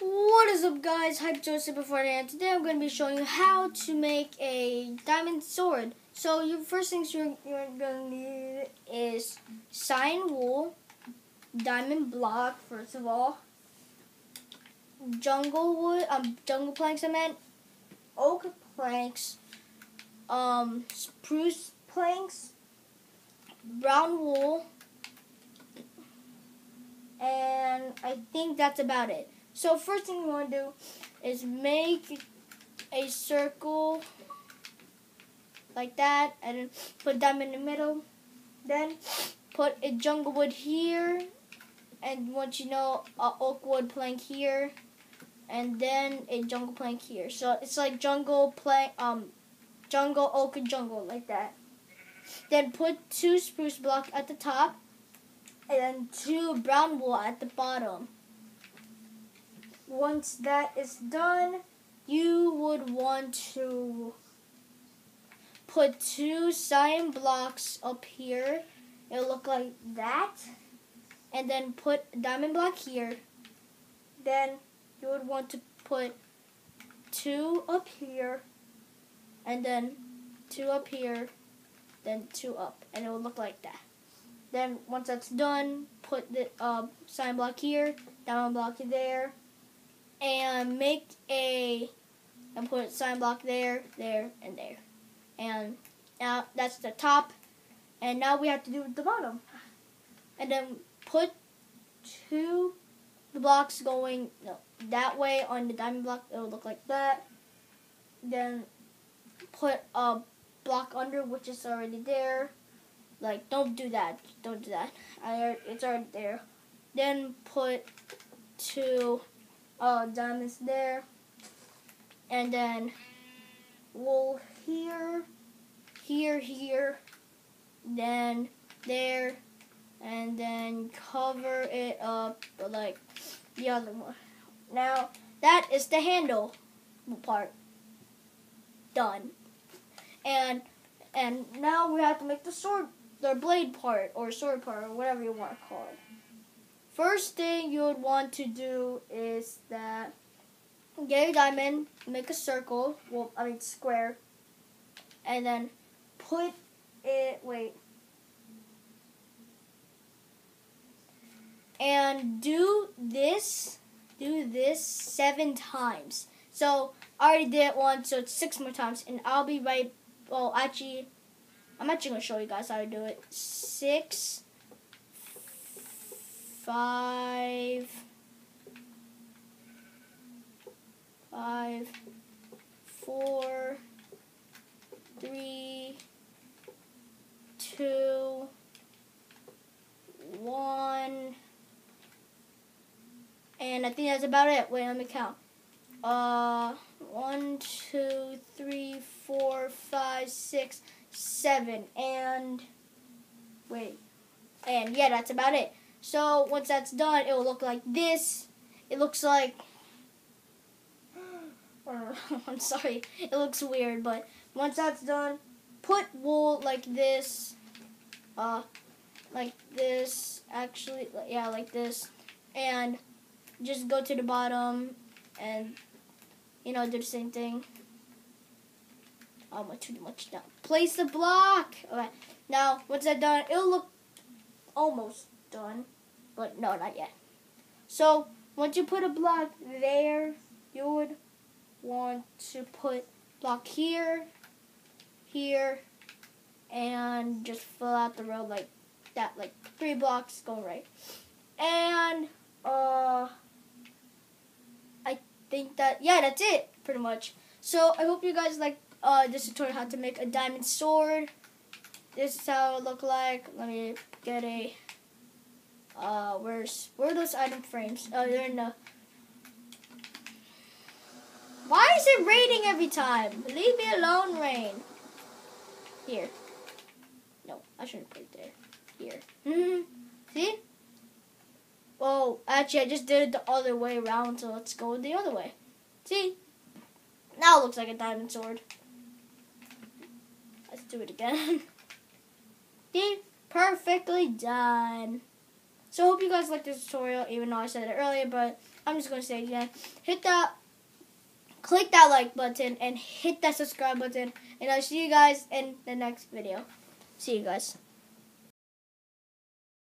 What is up guys, Hype Joseph before and today I'm going to be showing you how to make a diamond sword. So your first things you're, you're going to need is cyan wool, diamond block first of all, jungle wood, um, jungle planks I meant, oak planks, um, spruce planks, brown wool, and I think that's about it. So first thing you want to do is make a circle like that and then put them in the middle. Then put a jungle wood here and once you know a oak wood plank here and then a jungle plank here. So it's like jungle plank um jungle oak and jungle like that. Then put two spruce block at the top and then two brown wool at the bottom once that is done, you would want to put two cyan blocks up here. It'll look like that. And then put diamond block here. Then you would want to put two up here. And then two up here. Then two up. And it will look like that. Then once that's done, put the uh, cyan block here, diamond block there, and make a and put cyan block there, there, and there. And now that's the top. And now we have to do the bottom. And then put two the blocks going no, that way on the diamond block. It will look like that. Then put a block under, which is already there. Like, don't do that. Don't do that. I, it's already there. Then put two uh, diamonds there. And then wool here, here, here, then there, and then cover it up like the other one. Now, that is the handle part. Done. And and now we have to make the sword, the blade part, or sword part, or whatever you want to call it. First thing you would want to do is that get a diamond, make a circle, well, I mean square, and then put it, wait, and do this, do this seven times. So I already did it once, so it's six more times, and I'll be right, well, actually, I'm actually to show you guys how to do it. Six, five, five, four, three, two, one, I think that's about it. Wait, let me count. Uh, one, two, three, four, five, six, seven, and wait, and yeah, that's about it. So once that's done, it will look like this. It looks like. I'm sorry, it looks weird, but once that's done, put wool like this, uh, like this. Actually, yeah, like this, and just go to the bottom and you know do the same thing. Oh, my, too much now. Place the block. Okay. Now once that's done, it'll look almost done but no, not yet. So once you put a block there, you would want to put block here, here, and just fill out the road like that, like three blocks going right. And uh, think that yeah, that's it pretty much. So I hope you guys like uh, this tutorial how to make a diamond sword. This is how it look like. Let me get a uh, where's where are those item frames? Oh, they're in the. Why is it raining every time? Leave me alone, rain. Here. No, I shouldn't put it there. Here. hmm See? Well, actually, I just did it the other way around, so let's go the other way. See? Now it looks like a diamond sword. Let's do it again. See? Perfectly done. So I hope you guys liked this tutorial, even though I said it earlier, but I'm just going to say it again. Hit that, click that like button, and hit that subscribe button, and I'll see you guys in the next video. See you guys.